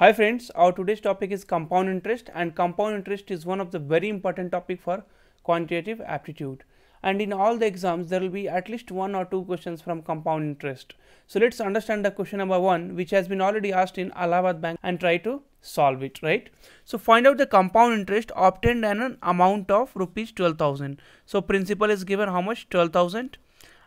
Hi friends, our today's topic is compound interest and compound interest is one of the very important topic for quantitative aptitude and in all the exams there will be at least one or two questions from compound interest. So let's understand the question number 1 which has been already asked in Allahabad Bank and try to solve it right. So find out the compound interest obtained at an amount of rupees 12,000. So principal is given how much 12,000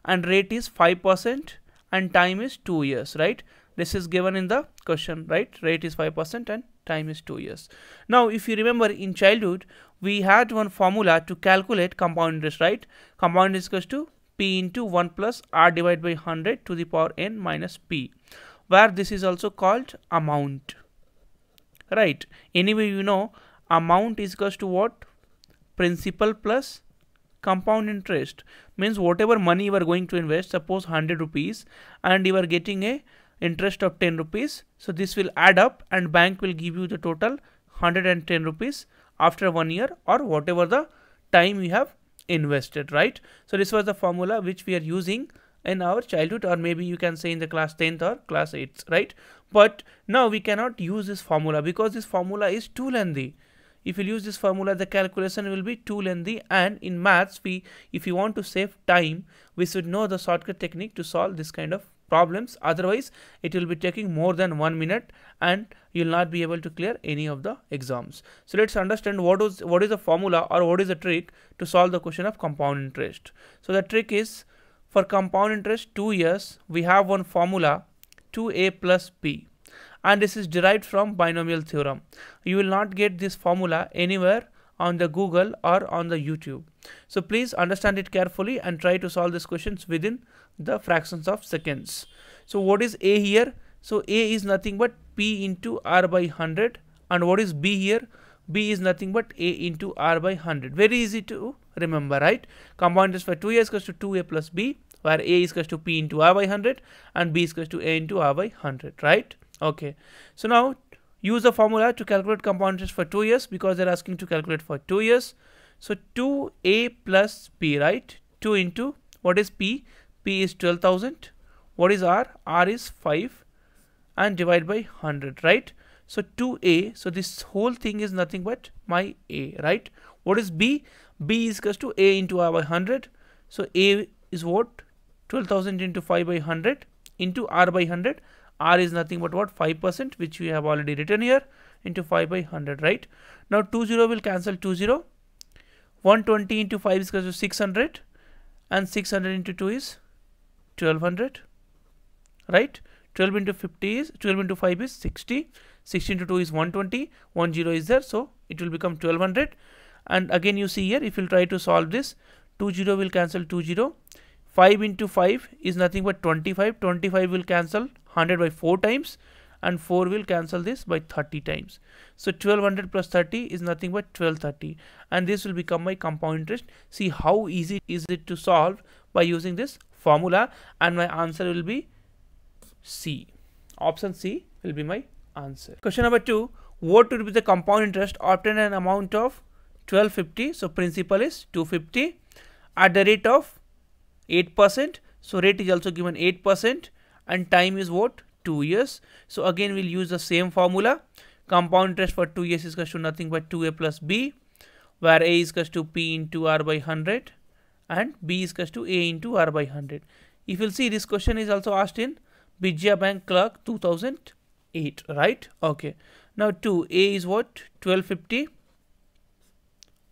and rate is 5% and time is 2 years right this is given in the question right? Rate is 5% and time is 2 years. Now if you remember in childhood we had one formula to calculate compound interest right? Compound interest equals to p into 1 plus r divided by 100 to the power n minus p where this is also called amount right? Anyway you know amount is equals to what? Principal plus compound interest. Means whatever money you are going to invest suppose 100 rupees and you are getting a interest of 10 rupees. So this will add up and bank will give you the total 110 rupees after one year or whatever the time you have invested right? So this was the formula which we are using in our childhood or maybe you can say in the class 10th or class 8th right? But now we cannot use this formula because this formula is too lengthy. If you use this formula the calculation will be too lengthy and in maths we if you want to save time we should know the shortcut technique to solve this kind of problems. Otherwise it will be taking more than one minute and you'll not be able to clear any of the exams. So let's understand what is what is the formula or what is the trick to solve the question of compound interest. So the trick is for compound interest 2 years we have one formula 2a plus b. And this is derived from binomial theorem. You will not get this formula anywhere on the Google or on the YouTube. So please understand it carefully and try to solve these questions within the fractions of seconds. So what is A here? So A is nothing but P into R by 100 and what is B here? B is nothing but A into R by 100. Very easy to remember, right? Compound this for 2A is equals to 2A plus B where A is equals to P into R by 100 and B is equals to A into R by 100, right? Okay. So now use the formula to calculate compound interest for 2 years because they're asking to calculate for 2 years. So 2A plus P, right? 2 into what is P? P is 12,000. What is R? R is 5 and divide by 100, right? So 2A, so this whole thing is nothing but my A, right? What is B? B is equals to A into R by 100. So A is what? 12,000 into 5 by 100 into R by 100. R is nothing but what? 5% which we have already written here into 5 by 100, right? Now 20 will cancel 20. 120 into 5 is equal to 600 and 600 into 2 is 1200 right 12 into 50 is 12 into 5 is 60 60 into 2 is 120 1 0 is there so it will become 1200 and again you see here if you try to solve this 2 0 will cancel 2 0 5 into 5 is nothing but 25 25 will cancel 100 by 4 times and 4 will cancel this by 30 times so 1200 plus 30 is nothing but 1230 and this will become my compound interest see how easy is it to solve by using this formula and my answer will be C. Option C will be my answer. Question number 2. What would be the compound interest obtained an amount of 1250. So principal is 250 at the rate of 8%. So rate is also given 8% and time is what? 2 years. So again we'll use the same formula. Compound interest for 2 years is equal to nothing but 2a plus b where a is equal to p into r by 100 and B is equal to A into R by 100. If you'll see this question is also asked in Vijaya Bank Clerk 2008, right? Okay. Now 2, A is what? 1250.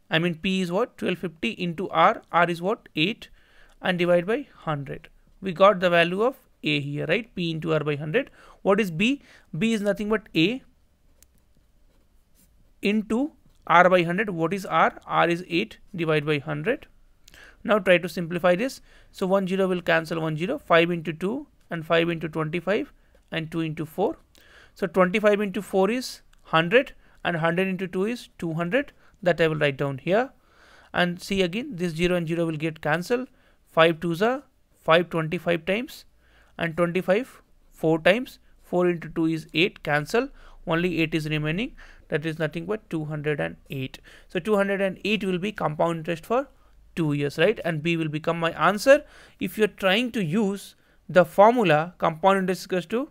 I mean P is what? 1250 into R. R is what? 8 and divide by 100. We got the value of A here, right? P into R by 100. What is B? B is nothing but A into R by 100. What is R? R is 8 divided by 100 now try to simplify this. So 1 0 will cancel 1 0, 5 into 2 and 5 into 25 and 2 into 4. So 25 into 4 is 100 and 100 into 2 is 200 that I will write down here. And see again this 0 and 0 will get cancelled. 5 2s are 5 25 times and 25 4 times. 4 into 2 is 8 cancel only 8 is remaining that is nothing but 208. So 208 will be compound interest for 2 years right and B will become my answer if you're trying to use the formula compound interest equals to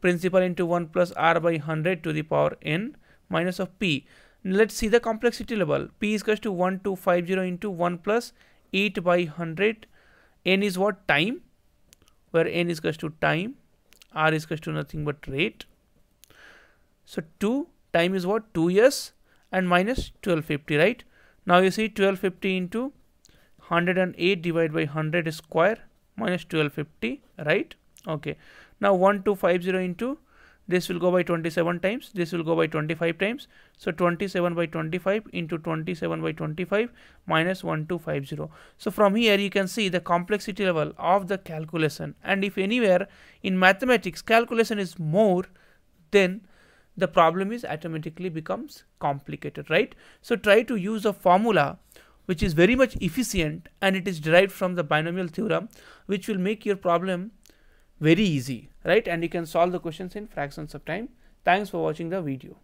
principal into 1 plus r by 100 to the power n minus of p. Let's see the complexity level. p is equals to 1250 into 1 plus 8 by 100. n is what? Time. Where n is equals to time. r is equals to nothing but rate. So 2 time is what? 2 years and minus 1250, right? Now you see 1250 into 108 divided by 100 square minus 1250, right? Okay. Now 1250 into this will go by 27 times this will go by 25 times. So 27 by 25 into 27 by 25 minus 1250 so from here you can see the complexity level of the calculation. And if anywhere in mathematics calculation is more then the problem is automatically becomes complicated right? So try to use a formula which is very much efficient and it is derived from the binomial theorem which will make your problem very easy right? And you can solve the questions in fractions of time. Thanks for watching the video